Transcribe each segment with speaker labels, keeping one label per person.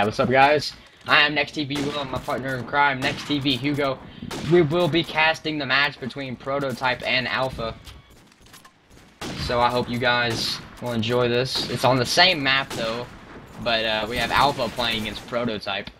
Speaker 1: Yeah, what's up, guys? I am NexTV Will, my partner in crime, NexTV Hugo. We will be casting the match between Prototype and Alfa. So I hope you guys will enjoy this. It's on the same map, though, but uh, we have Alfa playing against Prototype.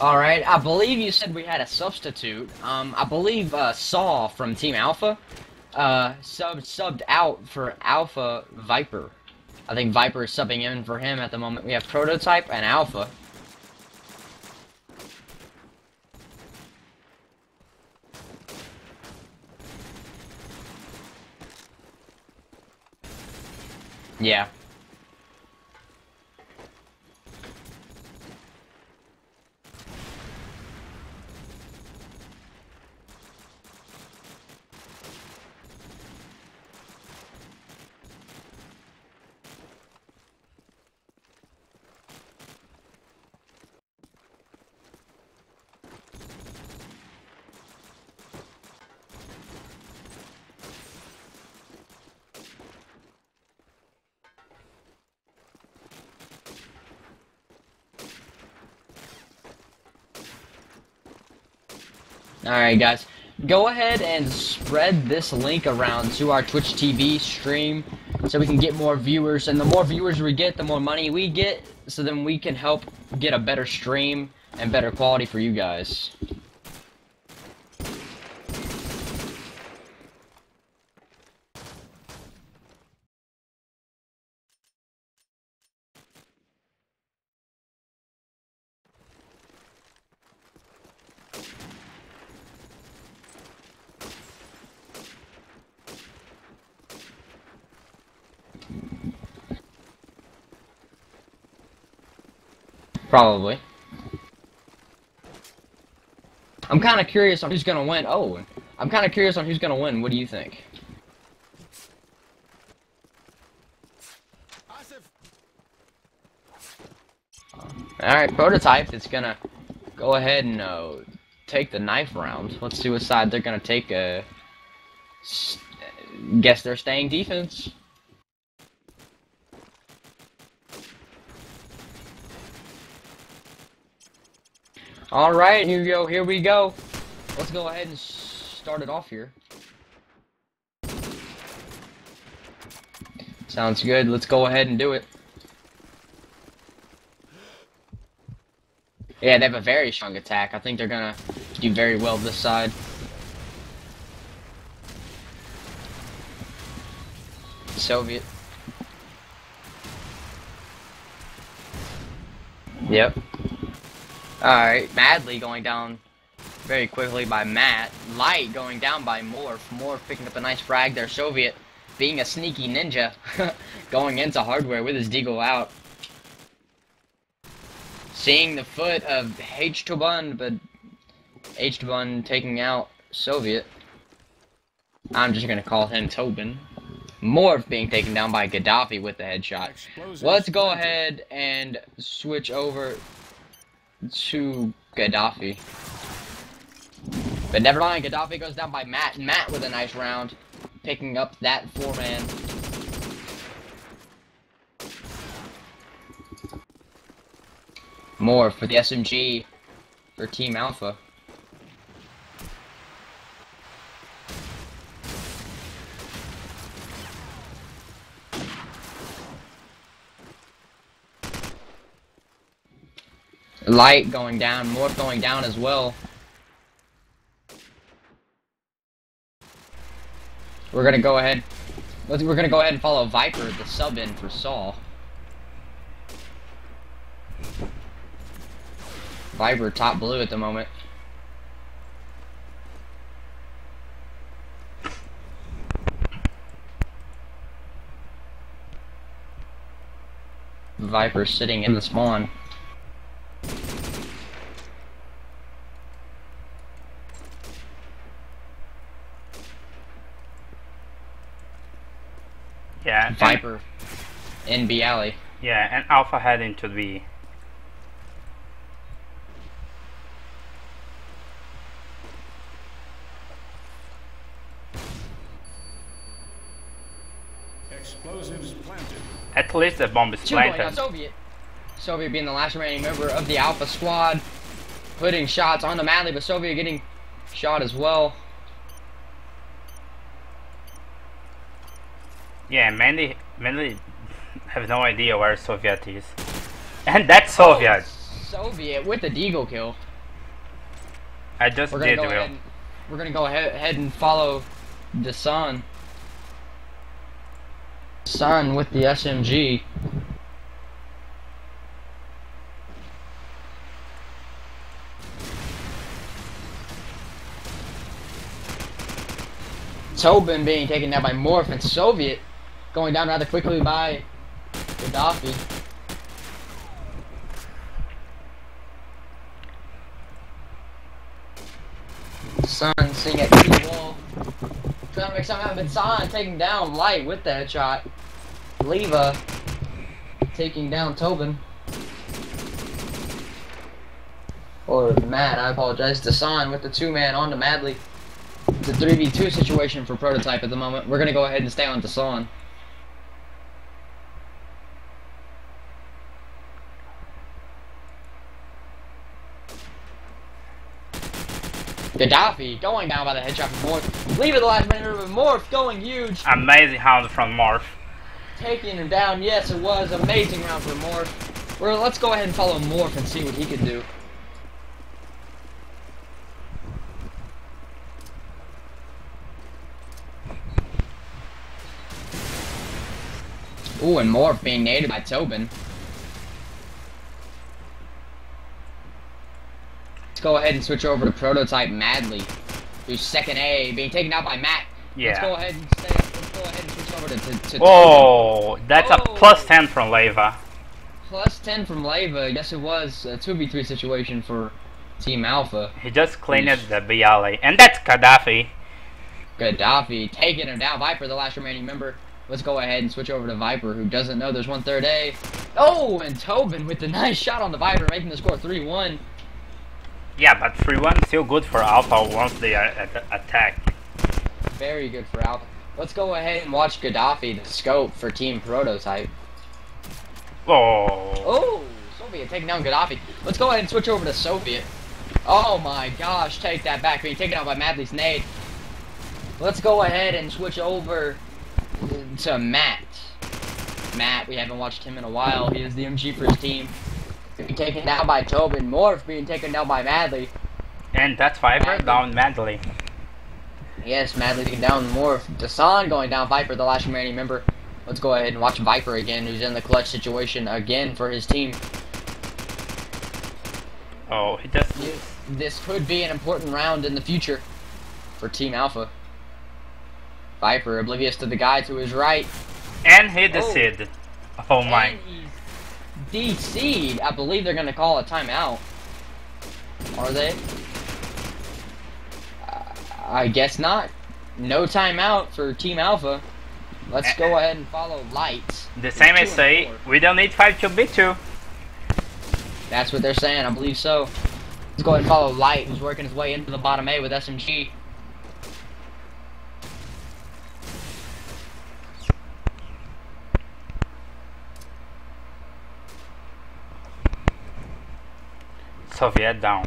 Speaker 1: Alright, I believe you said we had a substitute. Um, I believe, uh, Saw from Team Alfa, uh, sub subbed out for Alfa Viper. I think Viper is subbing in for him at the moment. We have Prototype and Alfa. Yeah. Alright guys, go ahead and spread this link around to our Twitch TV stream so we can get more viewers and the more viewers we get, the more money we get so then we can help get a better stream and better quality for you guys. Probably. I'm kind of curious on who's gonna win. Oh, I'm kind of curious on who's gonna win. What do you think? Alright, prototype It's gonna go ahead and uh, take the knife round. Let's see what side they're gonna take. Uh, guess they're staying defense. Alright, here we go, here we go. Let's go ahead and start it off here. Sounds good, let's go ahead and do it. Yeah, they have a very strong attack. I think they're gonna do very well this side. Soviet. Yep. Alright, Madly going down very quickly by Matt. Light going down by Morph. Morph picking up a nice frag there. Soviet being a sneaky ninja. going into hardware with his deagle out. Seeing the foot of H2Bun, but H2Bun taking out Soviet. I'm just gonna call him Tobin. Morph being taken down by Gaddafi with the headshot. Let's go ahead and switch over to Gaddafi. But never mind, Gaddafi goes down by Matt. Matt with a nice round, picking up that four-man. More for the SMG for Team Alfa. Light going down, Morph going down as well. We're gonna go ahead. We're gonna go ahead and follow Viper, the sub in for Saul. Viper top blue at the moment. Viper sitting in the spawn.
Speaker 2: Yeah.
Speaker 1: Viper in B alley.
Speaker 2: Yeah, and Alfa heading to B.
Speaker 3: Explosives planted.
Speaker 2: At least the bomb is
Speaker 1: Two going on
Speaker 2: planted.
Speaker 1: Soviet. Soviet being the last remaining member of the Alfa squad, putting shots on the Madly, but Soviet getting shot as well.
Speaker 2: Yeah, mainly, mainly have no idea where Soviet is. And that's oh, Soviet.
Speaker 1: Oh, Soviet with the Deagle kill.
Speaker 2: I just
Speaker 1: We're
Speaker 2: did
Speaker 1: go
Speaker 2: will.
Speaker 1: ahead. And, we're gonna go ahead, ahead and follow the sun. Sun with the SMG. Tobin being taken down by Morph and Soviet going down rather quickly by Gaddafi. Sun seeing at the wall. Trying to make something happen. San taking down Light with that shot. Leva taking down Tobin. Or Matt, I apologize. Dasan with the two man on to Madly. It's a 3v2 situation for Prototype at the moment. We're gonna go ahead and stay on Dasan. Gaddafi going down by the headshot from Morph. Leave it the last minute, but Morph going huge.
Speaker 2: Amazing round from Morph.
Speaker 1: Taking him down, yes it was. Amazing round for Morph. Well, let's go ahead and follow Morph and see what he can do. Ooh, and Morph being nated by Tobin. Let's go ahead and switch over to Prototype Madly, who's second A, being taken out by Matt. Let's go
Speaker 2: Yeah.
Speaker 1: ahead and stay, let's go ahead and switch over to, to, to Tobin.
Speaker 2: Oh, that's a
Speaker 1: Oh.
Speaker 2: plus 10 from Leva.
Speaker 1: Plus 10 from Leva. Yes, it was a 2v3 situation for Team Alfa.
Speaker 2: He just cleaned the B alley. And that's Gaddafi.
Speaker 1: Gaddafi taking him down. Viper, the last remaining member. Let's go ahead and switch over to Viper, who doesn't know there's one third A. Oh, and Tobin with the nice shot on the Viper, making the score 3-1.
Speaker 2: Yeah, but 3-1 still good for Alfa once they are at attack.
Speaker 1: Very good for Alfa. Let's go ahead and watch Gaddafi, the scope for Team Prototype.
Speaker 2: Oh.
Speaker 1: Oh, Soviet taking down Gaddafi. Let's go ahead and switch over to Soviet. Oh my gosh, take that back. Being taken out by Madly's nade. Let's go ahead and switch over to Matt. Matt, we haven't watched him in a while. He is the MG for his team. Being taken down by Tobin. Morph being taken down by Madly.
Speaker 2: And that's Viper
Speaker 1: Madly.
Speaker 2: down madly.
Speaker 1: Yes, Madly down Morph. Dasan going down Viper, the last remaining member. Let's go ahead and watch Viper again, who's in the clutch situation again for his team.
Speaker 2: Oh, he just.
Speaker 1: This could be an important round in the future for Team Alfa. Viper, oblivious to the guy to his right.
Speaker 2: And he the
Speaker 1: Oh.
Speaker 2: Sid. Oh my.
Speaker 1: And he's DC'd. I believe they're going to call a timeout. Are they? Uh, I guess not. No timeout for Team Alfa. Let's go ahead and follow Light.
Speaker 2: The same as say, we don't need 5 to beat 2.
Speaker 1: That's what they're saying. I believe so. Let's go ahead and follow Light, who's working his way into the bottom A with SMG.
Speaker 2: Soviet down.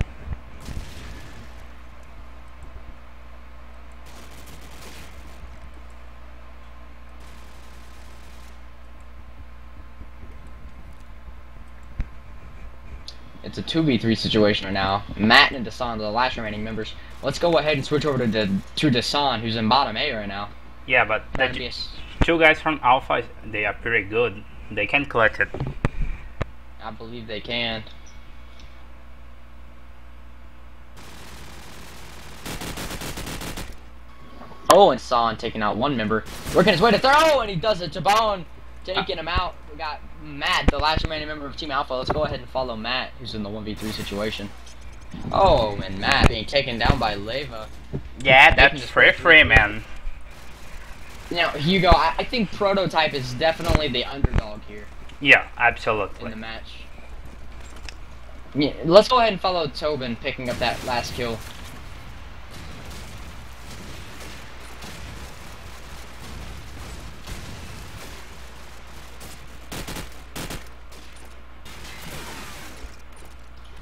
Speaker 1: It's a 2v3 situation right now. Matt and Dasan are the last remaining members. Let's go ahead and switch over to De- to Dasan, who's in bottom A right now.
Speaker 2: Yeah, but the
Speaker 1: That'd
Speaker 2: j-
Speaker 1: be a s-
Speaker 2: two guys from Alfa, they are pretty good. They can clutch it.
Speaker 1: I believe they can. Oh, and San taking out one member. Working his way to throw, and he does it to Bone. Taking him out. We got Matt, the last remaining member of Team Alfa. Let's go ahead and follow Matt, who's in the 1v3 situation. Oh, and Matt being taken down by Leva.
Speaker 2: Yeah, that's free free, man.
Speaker 1: Now, Hugo, I, I think Prototype is definitely the underdog here
Speaker 2: Yeah, absolutely.
Speaker 1: in the match. Yeah, let's go ahead and follow Tobin picking up that last kill.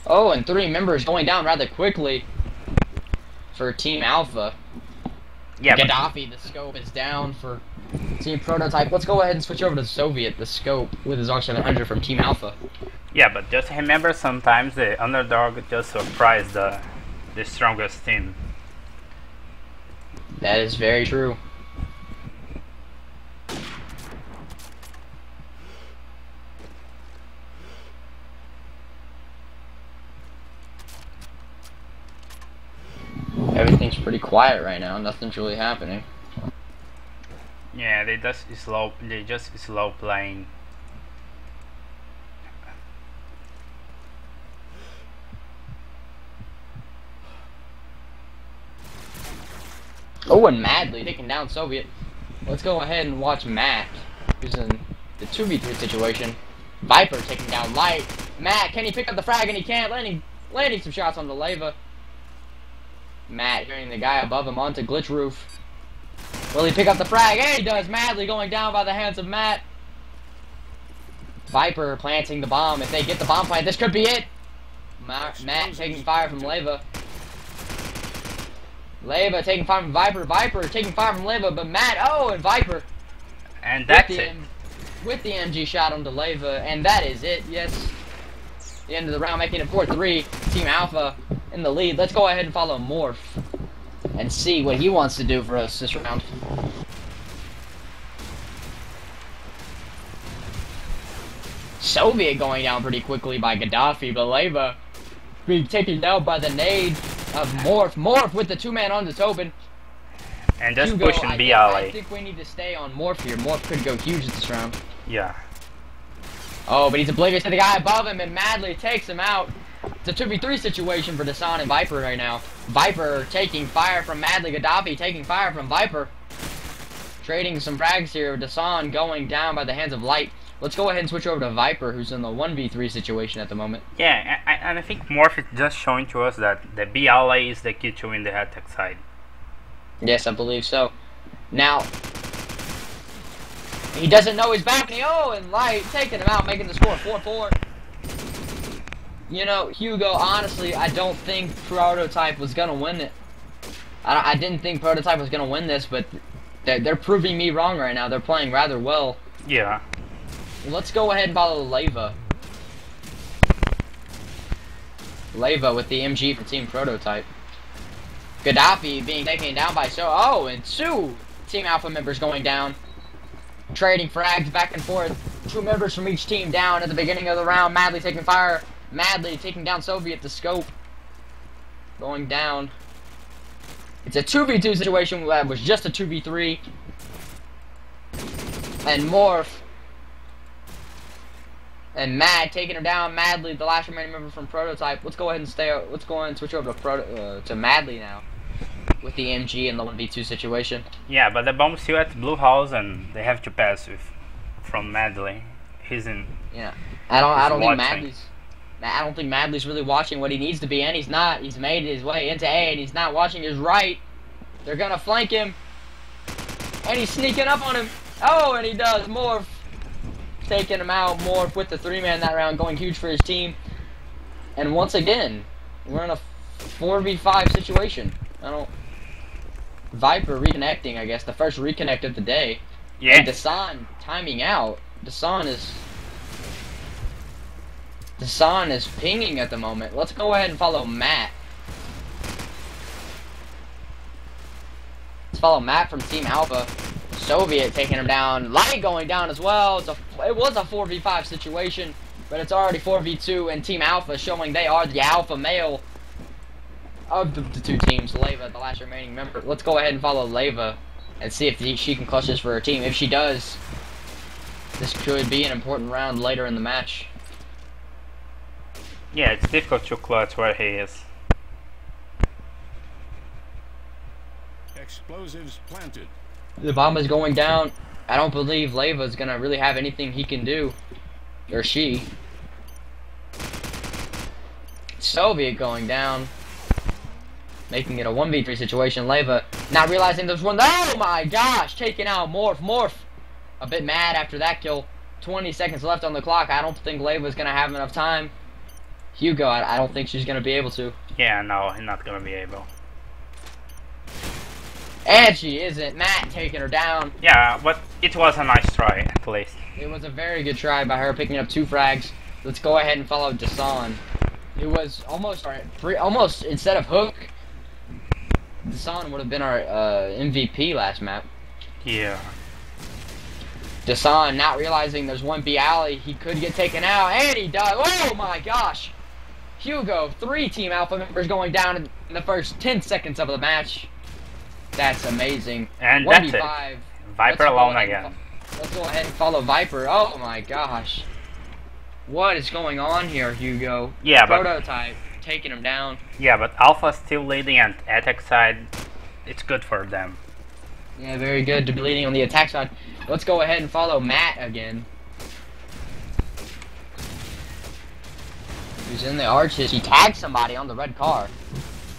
Speaker 1: Oh, and three members going down rather quickly for Team Alfa.
Speaker 2: Yeah,
Speaker 1: Gaddafi, the scope is down for Team Prototype. Let's go ahead and switch over to Soviet, the scope, with his R700 from Team Alfa.
Speaker 2: yeah, but just remember sometimes the underdog just surprise the the strongest team.
Speaker 1: That is very true. Everything's pretty quiet right now. Nothing's really happening.
Speaker 2: Yeah, they just slow. They just slow playing.
Speaker 1: Oh, and Madly taking down Soviet. Let's go ahead and watch Matt, who's in the 2v3 situation. Viper taking down Light. Matt, can he pick up the frag? And he can't. Landing, landing some shots on the lava. Matt hearing the guy above him onto glitch roof. Will he pick up the frag? Yeah, he does. Madly going down by the hands of Matt. Viper planting the bomb. If they get the bomb plant, this could be it. Ma Matt taking fire from Leva. Leva taking fire from Viper. Viper taking fire from Leva, but Matt, oh, and Viper
Speaker 2: And that's
Speaker 1: with the,
Speaker 2: it.
Speaker 1: M- with the MG shot onto Leva, and that is it. Yes, the end of the round, making it 4-3. Team Alfa in the lead. Let's go ahead and follow Morph and see what he wants to do for us this round. Soviet going down pretty quickly by Gaddafi, but Leva being taken down by the nade of Morph. Morph with the two-man on the Tobin.
Speaker 2: And just
Speaker 1: Hugo,
Speaker 2: pushing BLA.
Speaker 1: I think we need to stay on Morph here. Morph could go huge this round.
Speaker 2: Yeah.
Speaker 1: Oh, but he's oblivious to the guy above him and madly takes him out. It's a 2v3 situation for Dasan and Viper right now. Viper taking fire from Madly Gaddafi, taking fire from Viper. Trading some frags here. Dasan going down by the hands of Light. Let's go ahead and switch over to Viper, who's in the 1v3 situation at the moment.
Speaker 2: Yeah, a- a- and I think Morph is just showing to us that the BLA is the key to win the attack side.
Speaker 1: Yes, I believe so. Now, he doesn't know he's back, oh, and Light taking him out, making the score 4-4. You know, Hugo, honestly, I don't think Prototype was going to win it. I, I didn't think Prototype was going to win this, but they're, they're proving me wrong right now. They're playing rather well.
Speaker 2: Yeah.
Speaker 1: Let's go ahead and follow Leva. Leva with the MG for Team Prototype. Gaddafi being taken down by so oh and two Team Alfa members going down. Trading frags back and forth. Two members from each team down at the beginning of the round. Madly taking fire. Madly taking down Soviet the scope. Going down. It's a 2v2 situation that was just a 2v3. And Morph and Mad taking her down. Madly, the last remaining member from Prototype. Let's go ahead and stay. Let's go ahead and switch over to Proto, uh, to Madly now, with the MG and the 1v2 situation.
Speaker 2: Yeah, but the bomb's still at Blue House and they have to pass with from Madly. He's in
Speaker 1: Yeah, I don't. I don't think. Madly's. I don't think Madly's really watching what he needs to be, and he's not. He's made his way into A, and he's not watching his right. They're gonna flank him, and he's sneaking up on him. Oh, and he does Morph, taking him out. Morph with the three-man that round, going huge for his team. And once again, we're in a 4v5 situation. I don't. Viper reconnecting, I guess, the first reconnect of the day.
Speaker 2: Yeah.
Speaker 1: And Dasan timing out. Dasan is. Dasan is pinging at the moment. Let's go ahead and follow Matt. Let's follow Matt from Team Alfa. Soviet taking him down. Light going down as well. A, it was a 4v5 situation, but it's already 4v2, and Team Alfa showing they are the alpha male of the, the two teams. Leva, the last remaining member. Let's go ahead and follow Leva and see if she can clutch this for her team. If she does, this could be an important round later in the match.
Speaker 2: Yeah, it's difficult to clutch where he is.
Speaker 3: Explosives planted.
Speaker 1: The bomb is going down. I don't believe Leva is gonna really have anything he can do. Or she. Soviet going down. Making it a 1v3 situation. Leva not realizing there's one. Oh my gosh! Taking out Morph. Morph. A bit mad after that kill. 20 seconds left on the clock. I don't think Leva's gonna have enough time. Hugo, I, I don't think she's gonna be able to.
Speaker 2: Yeah, no, not gonna be able.
Speaker 1: And she isn't. Matt taking her down.
Speaker 2: Yeah, but it was a nice try, at least.
Speaker 1: It was a very good try by her picking up two frags. Let's go ahead and follow Dasan. It was almost our three, almost instead of Hook, Dasan would have been our uh, MVP last map.
Speaker 2: Yeah.
Speaker 1: Dasan not realizing there's one B alley, he could get taken out, and he does. Oh my gosh! Hugo, three Team Alfa members going down in the first 10 seconds of the match. That's amazing.
Speaker 2: And
Speaker 1: 1v5.
Speaker 2: that's it. Viper
Speaker 1: Let's
Speaker 2: alone again.
Speaker 1: Let's go ahead and follow Viper. Oh my gosh. What is going on here, Hugo?
Speaker 2: Yeah, but
Speaker 1: Prototype taking him down.
Speaker 2: yeah, but Alfa's still leading and attack side. It's good for them.
Speaker 1: Yeah, very good to be leading on the attack side. Let's go ahead and follow Matt again. Who's in the arches. He tagged somebody on the red car.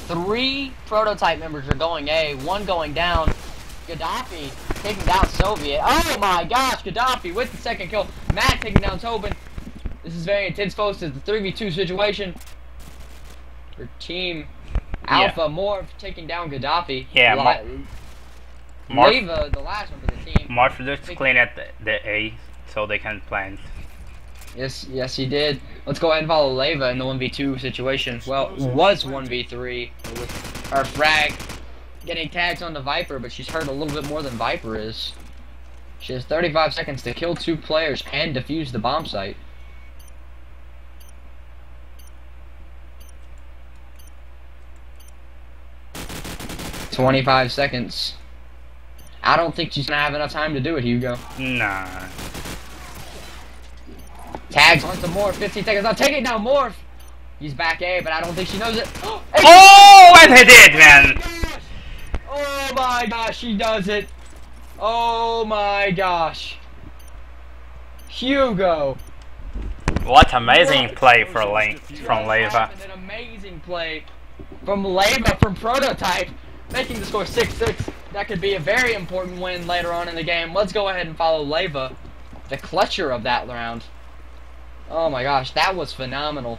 Speaker 1: Three prototype members are going A, one going down. Gaddafi taking down Soviet. Oh my gosh, Gaddafi with the second kill. Matt taking down Tobin. This is very intense, folks. It's a 3v2 situation. For Team
Speaker 2: Yeah.
Speaker 1: Alfa Morph taking down Gaddafi.
Speaker 2: Yeah,
Speaker 1: Li- Leva, the last one for the team.
Speaker 2: Morph just clean at the, the A so they can plant.
Speaker 1: Yes, yes, he did. Let's go ahead and follow Leva in the 1v2 situation. Well, was 1v3 with our frag getting tags on the Viper, but she's hurt a little bit more than Viper is. She has 35 seconds to kill two players and defuse the bomb site. Twenty-five seconds. I don't think she's gonna have enough time to do it, Hugo.
Speaker 2: Nah.
Speaker 1: Tags onto Morph, 15 seconds. I'll take it now, Morph. He's back A, but I don't think she knows it.
Speaker 2: Oh, and he did, man!
Speaker 1: Oh my gosh, she does it. Oh my gosh. Hugo.
Speaker 2: What amazing play for Le from Leva.
Speaker 1: An amazing play from Leva from Prototype, making the score 6-6. That could be a very important win later on in the game. Let's go ahead and follow Leva, the clutcher of that round. Oh my gosh, that was phenomenal.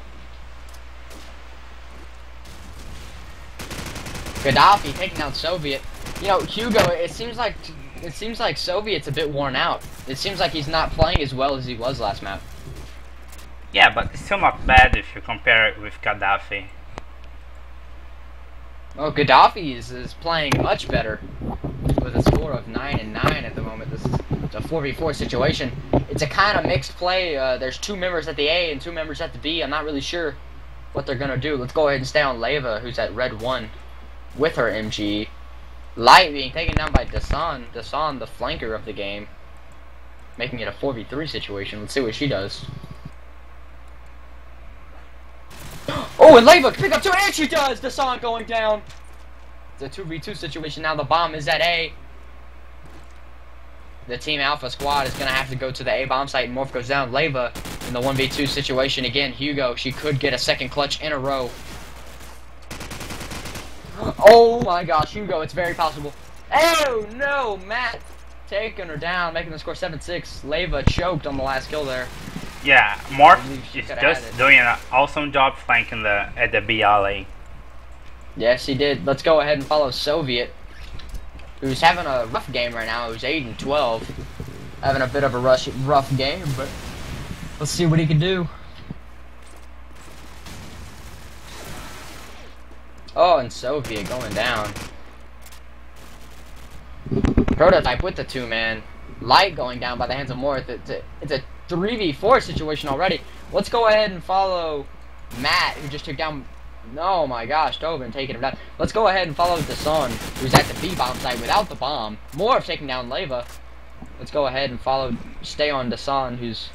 Speaker 1: Gaddafi taking out Soviet. You know, Hugo, it seems like it seems like Soviet's a bit worn out. It seems like he's not playing as well as he was last map.
Speaker 2: Yeah, but it's still not bad if you compare it with Gaddafi.
Speaker 1: Oh, Gaddafi is, is playing much better with a score of 9 and 9 at the moment. This is a 4v4 situation. It's a kind of mixed play. Uh, there's two members at the A and two members at the B. I'm not really sure what they're going to do. Let's go ahead and stay on Leva, who's at red 1 with her MG. Light being taken down by Dasan. Dasan, the flanker of the game. Making it a 4v3 situation. Let's see what she does. Oh, and Leva pick up two, and she does! Dasan going down. It's a 2v2 situation now. The bomb is at A. The Team Alfa squad is going to have to go to the A bomb site, and Morph goes down. Leva in the 1v2 situation again. Hugo, she could get a second clutch in a row. Oh my gosh, Hugo, it's very possible. Oh no, Matt taking her down, making the score 7-6. Leva choked on the last kill there.
Speaker 2: Yeah, Morph is just doing an awesome job flanking the at the B alley.
Speaker 1: Yes, he did. Let's go ahead and follow Soviet, who's having a rough game right now. Who's 8 and 12, having a bit of a rush, rough game, but let's see what he can do. Oh, and Soviet going down. Prototype with the two man. Light going down by the hands of Morph. It's a 3v4 situation already. Let's go ahead and follow Matt, who just took down. Oh my gosh, Tobin taking him down. Let's go ahead and follow the Sun, who's at the B bomb site without the bomb. Morph taking down Leva. Let's go ahead and follow, stay on Sun, who's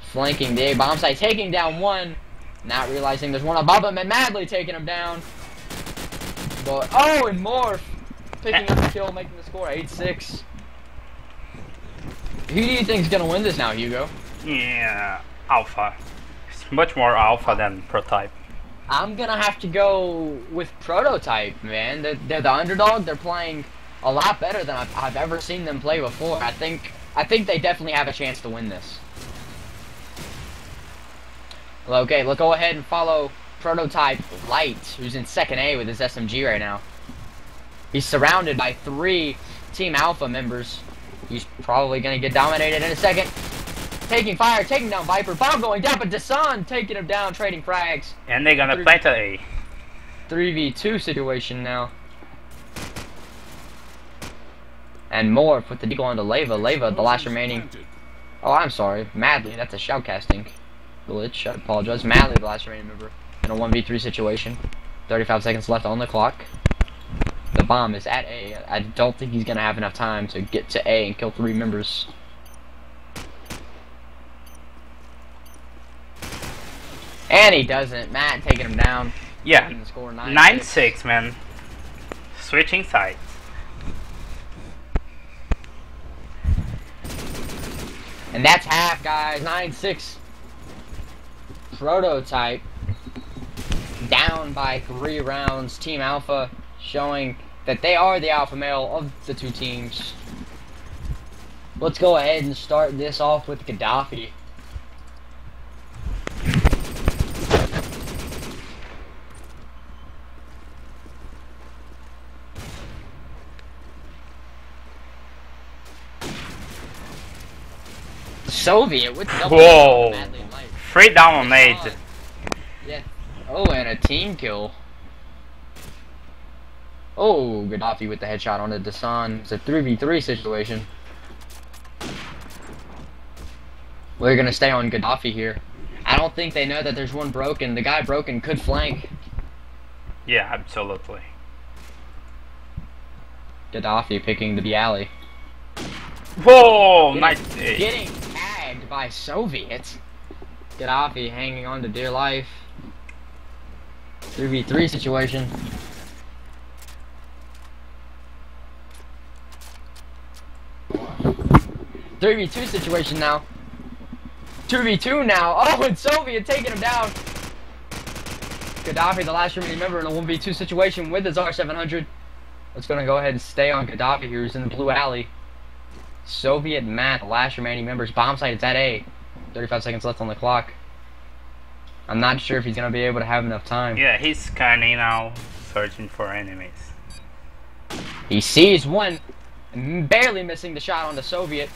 Speaker 1: flanking the A bomb site, taking down one. Not realizing there's one above him, and madly taking him down. But, oh, and Morph picking up the kill, making the score 8-6. Who do you think's gonna win this now, Hugo?
Speaker 2: Yeah, Alfa. It's much more Alfa than Prototype.
Speaker 1: I'm gonna have to go with Prototype, man. They're, they're the underdog. They're playing a lot better than I've, I've ever seen them play before. I think I think they definitely have a chance to win this. Well, okay, let's go ahead and follow Prototype Light, who's in second A with his SMG right now. He's surrounded by three Team Alfa members. He's probably gonna get dominated in a second. Taking fire, taking down Viper, bomb going down, but Dasan taking him down, trading frags.
Speaker 2: And they're gonna plant a A.
Speaker 1: 3v2 situation now. And Morph with the deagle onto Leva. Leva, the last remaining. Oh, I'm sorry. Madly, that's a shoutcasting glitch. I apologize. Madly, the last remaining member. In a 1v3 situation. 35 seconds left on the clock. The bomb is at A. I don't think he's going to have enough time to get to A and kill three members. And he doesn't. Matt taking him down.
Speaker 2: Yeah,
Speaker 1: Making the score 9
Speaker 2: nine six man. Switching sides.
Speaker 1: And that's half, guys. 9-6. Prototype. Down by three rounds. Team Alfa showing that they are the alpha male of the two teams. Let's go ahead and start this off with Gaddafi. Soviet with double
Speaker 2: Whoa. Three down on.
Speaker 1: Yeah. Oh, and a team kill. Oh, Gaddafi with the headshot on the Dasan. It's a 3v3 situation. We're gonna stay on Gaddafi here. I don't think they know that there's one broken. The guy broken could flank.
Speaker 2: Yeah, absolutely.
Speaker 1: Gaddafi picking the alley.
Speaker 2: Whoa, nice A.
Speaker 1: Getting tagged by Soviets. Gaddafi hanging on to dear life. 3v3 situation. Three v two situation now. Two v two now. Oh, and Soviet taking him down. Gaddafi, the last remaining member in a one v two situation with his R700. Let's gonna go ahead and stay on Gaddafi here, who's in the blue alley. Soviet Matt, the last remaining members. Bomb site is at A. 35 seconds left on the clock. I'm not sure if he's gonna be able to have enough time.
Speaker 2: Yeah, he's scanning now, searching for enemies.
Speaker 1: He sees one, barely missing the shot on the Soviet.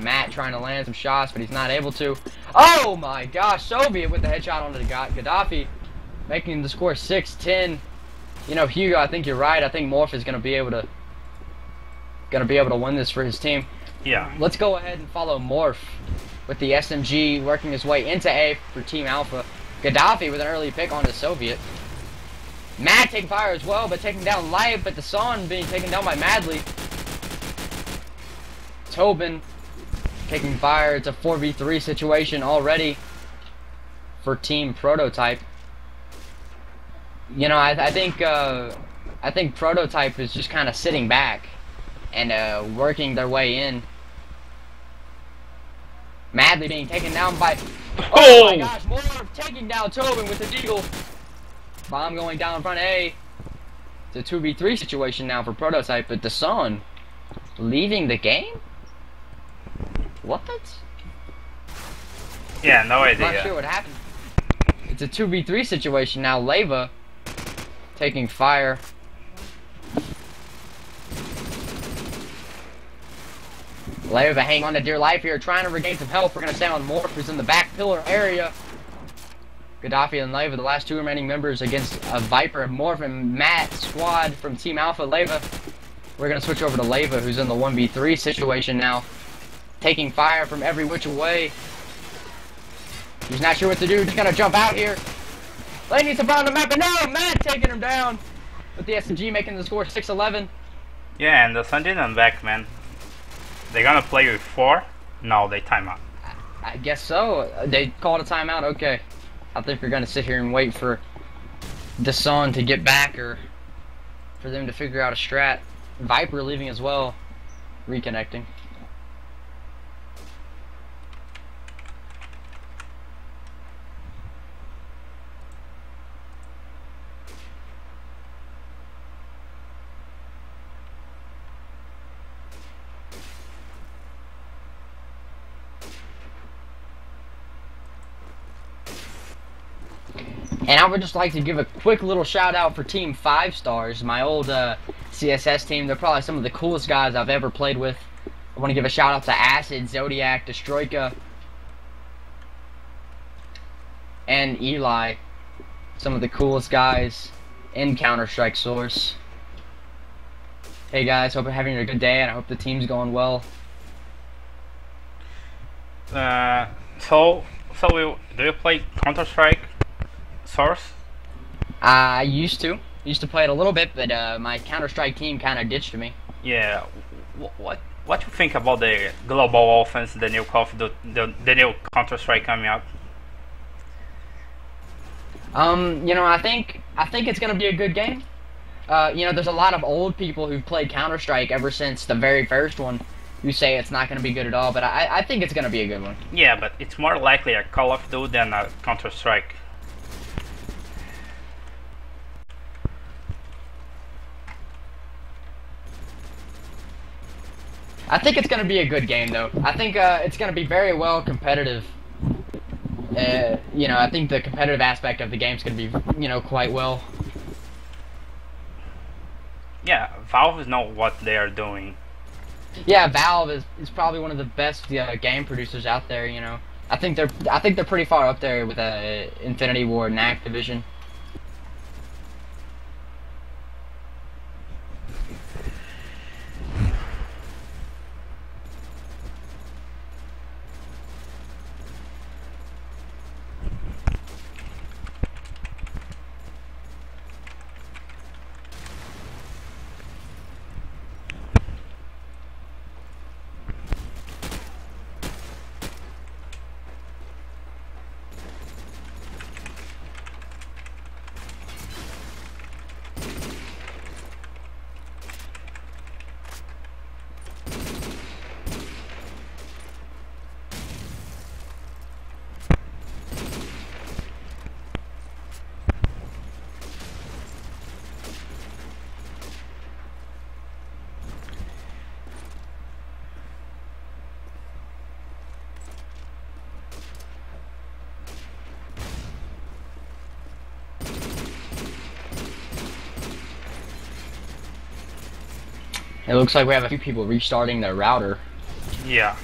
Speaker 1: Matt trying to land some shots, but he's not able to. Oh my gosh, Soviet with the headshot onto the Ga- Gaddafi, making the score 6-10. You know, Hugo, I think you're right. I think Morph is gonna be able to gonna be able to win this for his team.
Speaker 2: Yeah,
Speaker 1: Let's go ahead and follow Morph with the SMG working his way into A for Team Alfa. Gaddafi with an early pick on the Soviet. Mad taking fire as well, but taking down Light, but the Son being taken down by Madly. Tobin taking fire. It's a 4v3 situation already for Team Prototype. You know, I, I think uh, I think Prototype is just kind of sitting back and uh, working their way in. Madly being taken down by. Oh, my
Speaker 2: Oh!
Speaker 1: gosh! More taking down Tobin with the deagle. Bomb going down in front of A. It's a 2v3 situation now for Prototype, but the Sun leaving the game? What?
Speaker 2: yeah, no idea.
Speaker 1: I'm not sure what happened. It's a 2v3 situation now. Leva taking fire. Leva hang on to dear life here, trying to regain some health. We're going to stay on Morph, who's in the back pillar area. Gaddafi and Leva, the last two remaining members against a Viper, Morph, and Matt squad from Team Alfa. Leva. We're going to switch over to Leva, who's in the 1v3 situation now. Taking fire from every which way. He's not sure what to do. Just gonna jump out here. They need to find the map, and no, Matt taking him down. With the SMG making the score 6-11.
Speaker 2: Yeah, and the Sun didn't back, man. They're gonna play with four? No, they time out.
Speaker 1: I guess so. They called a timeout. Okay. I think we're gonna sit here and wait for the Sun to get back, or for them to figure out a strat. Viper leaving as well, reconnecting. And I would just like to give a quick little shout out for Team Five Stars, my old uh, CSS team. They're probably some of the coolest guys I've ever played with. I want to give a shout out to Acid, Zodiac, Destroika, and Eli. Some of the coolest guys in Counter Strike Source. Hey guys, hope you're having a good day, and I hope the team's going well.
Speaker 2: Uh, so, so we, do you play Counter Strike Source?
Speaker 1: I used to. Used to play it a little bit, but uh, my Counter Strike team kind of ditched me.
Speaker 2: Yeah. Wh- What what you think about the global offense, the new Call of the, the, the new Counter Strike coming out?
Speaker 1: Um, you know, I think I think it's gonna be a good game. Uh, you know, there's a lot of old people who've played Counter Strike ever since the very first one. Who say it's not gonna be good at all, but I, I think it's gonna be a good one.
Speaker 2: Yeah, but it's more likely a Call of Duty than a Counter Strike.
Speaker 1: I think it's gonna be a good game though. I think uh, it's gonna be very well competitive. Uh, you know, I think the competitive aspect of the game's gonna be, you know, quite well.
Speaker 2: Yeah, Valve is know what they are doing.
Speaker 1: Yeah, Valve is, is probably one of the best uh, game producers out there. You know, I think they're I think they're pretty far up there with uh, Infinity Ward and Activision. It looks like we have a few people restarting their router.
Speaker 2: Yeah.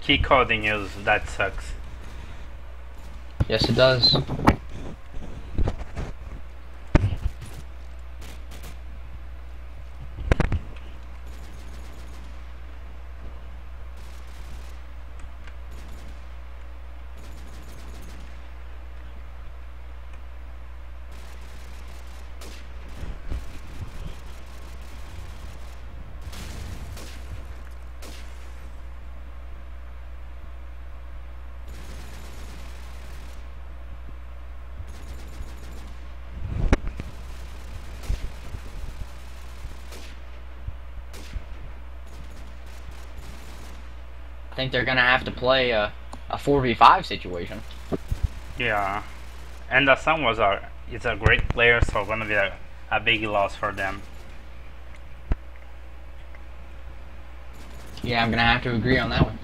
Speaker 2: Key coding is that sucks.
Speaker 1: Yes, it does. Think they're gonna have to play a a 4v5 situation.
Speaker 2: Yeah. And the Sun was a is a great player, so gonna be a, a big loss for them.
Speaker 1: Yeah, I'm gonna have to agree on that one.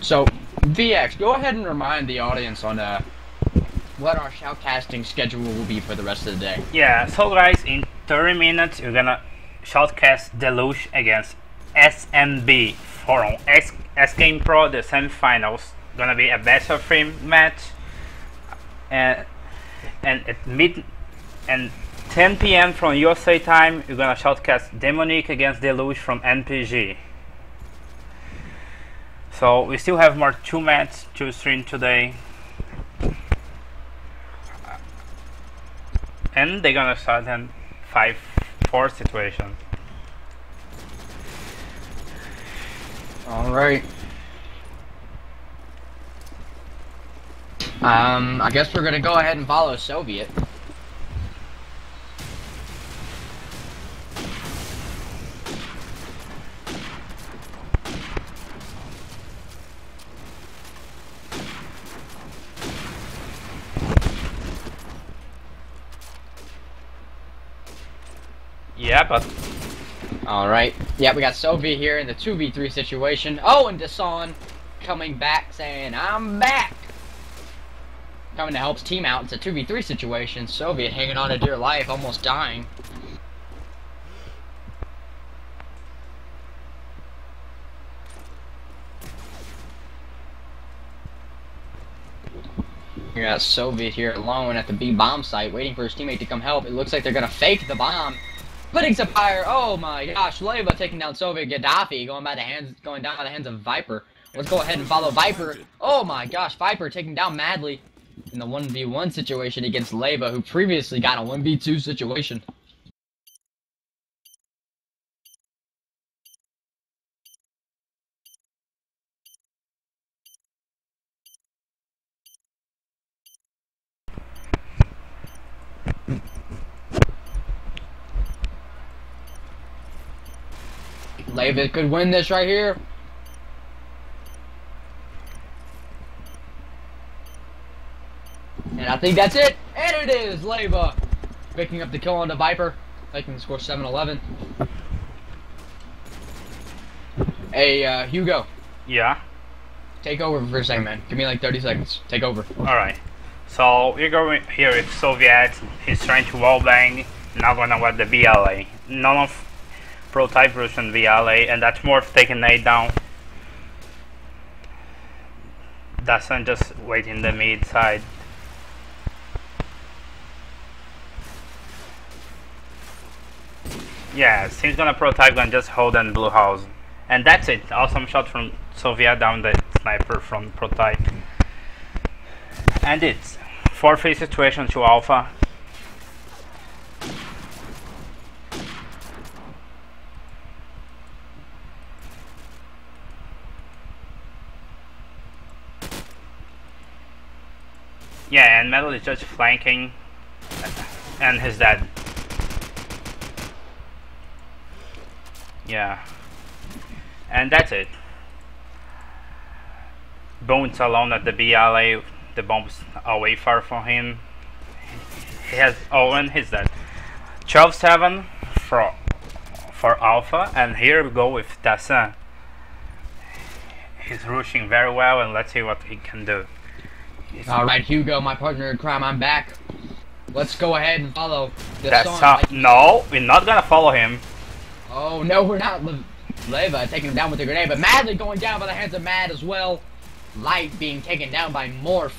Speaker 1: So, VX, go ahead and remind the audience on uh, what our shoutcasting schedule will be for the rest of the day.
Speaker 2: Yeah, so guys, in 30 minutes, we're gonna shoutcast Deluge against SMB X, X Game Pro, the semifinals. Gonna be a best of three match, and and at mid and 10 p.m. from USA time, we're gonna shoutcast Demonic against Deluge from MPG. So we still have more two matches to stream today. And they're gonna start in 5-4 situation.
Speaker 1: All right. Um, I guess we're gonna go ahead and follow Soviet. Alright. Yeah, we got Soviet here in the 2v3 situation. Oh, and Dasan coming back saying, I'm back! Coming to help team out. It's a 2v3 situation. Soviet hanging on to dear life, almost dying. You got Soviet here alone at the B bomb site, waiting for his teammate to come help. It looks like they're gonna fake the bomb. Putting some fire. Oh my gosh, Leva taking down Soviet Gaddafi, going by the hands, going down by the hands of Viper. Let's go ahead and follow Viper. Oh my gosh, Viper taking down Madly in the 1v1 situation against Leva, who previously got a 1v2 situation. Leva could win this right here. And I think that's it. And it is Leva picking up the kill on the Viper, making the score 7-11. Hey, uh, Hugo,
Speaker 2: Yeah.
Speaker 1: take over for a second, man. Give me like 30 seconds. Take over.
Speaker 2: Alright. So we're going here with Soviet. He's trying to wallbang. Not gonna let the BLA. None of prototype version VLA, and that's more taking A down. Doesn't just wait in the mid side. Yeah, seems gonna prototype gonna just hold in blue house. And that's it. Awesome shot from Soviet down the sniper from prototype. And it's 4 3 situation to Alfa. Yeah, and Metal is just flanking, and he's dead. Yeah. And that's it. Bones alone at the BLA, the bombs away far from him. He has Owen, he's dead. 12-7 for, for Alfa, and here we go with Dasan. He's rushing very well, and let's see what he can do.
Speaker 1: Alright, Hugo, my partner in crime, I'm back. Let's go ahead and follow the
Speaker 2: That's
Speaker 1: song.
Speaker 2: how, no, we're not gonna follow him.
Speaker 1: Oh, no, we're not. Le Leva taking him down with the grenade, but Madly going down by the hands of Mad as well. Light being taken down by Morph,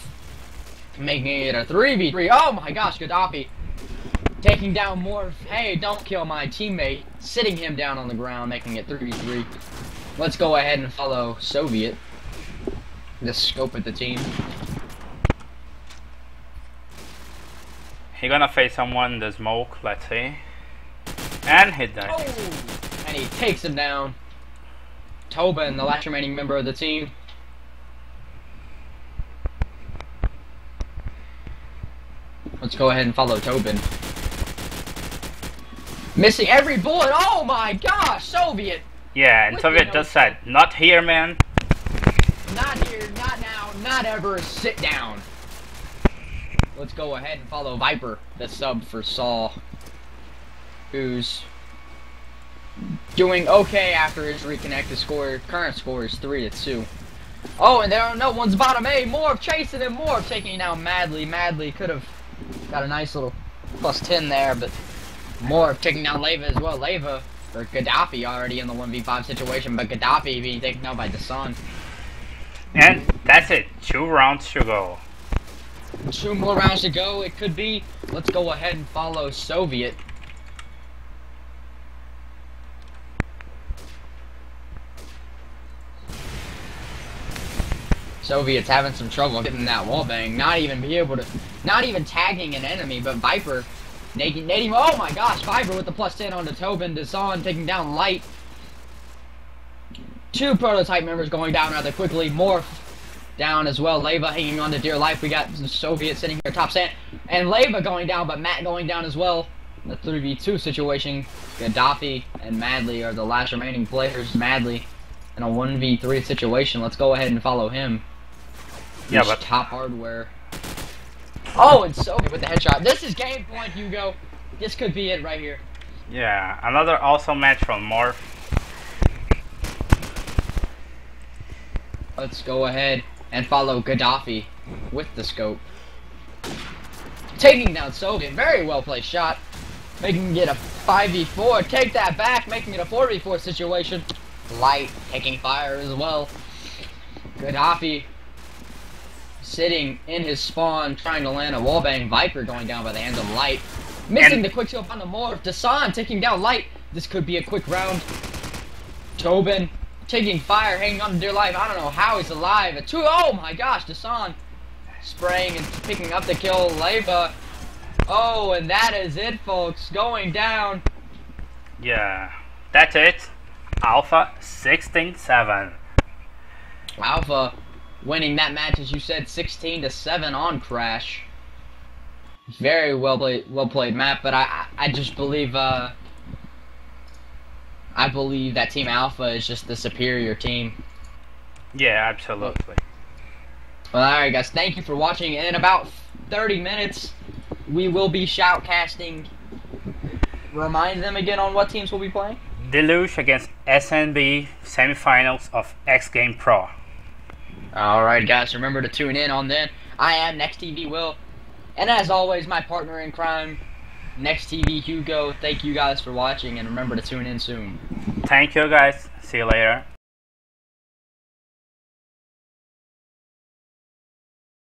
Speaker 1: making it a 3v3. Oh my gosh, Gaddafi taking down Morph. Hey, don't kill my teammate. Sitting him down on the ground, making it 3v3. Let's go ahead and follow Soviet. The scope of the team.
Speaker 2: He gonna face someone the smoke, let's see. And hit that.
Speaker 1: Oh! And he takes him down. Tobin, the last remaining member of the team. Let's go ahead and follow Tobin. Missing every bullet. Oh my gosh, Soviet!
Speaker 2: Yeah, and
Speaker 1: What
Speaker 2: Soviet just said, not here, man.
Speaker 1: Not here, not now, not ever. Sit down. Let's go ahead and follow Viper, the sub for Saul, who's doing okay after his reconnect. The score, current score is three to two. Oh, and there are no one's bottom A. Morph chasing him. Morph taking down Madly. Madly could have got a nice little plus ten there, but Morph taking down Leva as well. Leva or Gaddafi already in the one v five situation, but Gaddafi being taken down by Dasan.
Speaker 2: And that's it. Two rounds to go.
Speaker 1: Two more rounds to go, it could be. Let's go ahead and follow Soviet. Soviet's having some trouble getting that wall bang. Not even be able to, not even tagging an enemy, but Viper nading, nading. Oh my gosh, Viper with the plus 10 on onto Tobin. Dasan taking down Light. Two prototype members going down rather quickly. Morph down as well. Leva hanging on to dear life. We got the Soviet sitting here top stand. And Leva going down, but Matt going down as well. The 3v2 situation. Gaddafi and Madly are the last remaining players. Madly in a 1v3 situation. Let's go ahead and follow him.
Speaker 2: Yeah,
Speaker 1: He's
Speaker 2: but-
Speaker 1: top hardware. Oh, and Soviet with the headshot. This is game point, Hugo. This could be it right here.
Speaker 2: Yeah, another awesome match from Morph.
Speaker 1: Let's go ahead and follow Gaddafi with the scope. Taking down Soviet, very well placed shot. Making it a 5v4, take that back, making it a 4v4 situation. Light taking fire as well. Gaddafi sitting in his spawn, trying to land a wallbang Viper going down by the hands of Light. Missing the quick kill on the Morph. Dasan taking down Light. This could be a quick round. Tobin taking fire, hanging on to dear life. I don't know how he's alive. A two oh my gosh, Dasan spraying and picking up the kill. Leva. Oh, and that is it, folks. Going down.
Speaker 2: Yeah, that's it. Alfa 16-7.
Speaker 1: Alfa winning that match, as you said, 16 to 7 on Crash. Very well played, well played map, but I, I I just believe, uh, I believe that Team Alfa is just the superior team.
Speaker 2: Yeah, absolutely.
Speaker 1: Well, alright guys, thank you for watching. In about 30 minutes, we will be shoutcasting. Remind them again on what teams we'll be playing?
Speaker 2: Deluge against SNB semifinals of X Game Pro.
Speaker 1: Alright guys, remember to tune in on then. I am NexTV Will. And as always, my partner in crime, NexTV Hugo. Thank you guys for watching and remember to tune in soon.
Speaker 2: Thank you guys. See you later.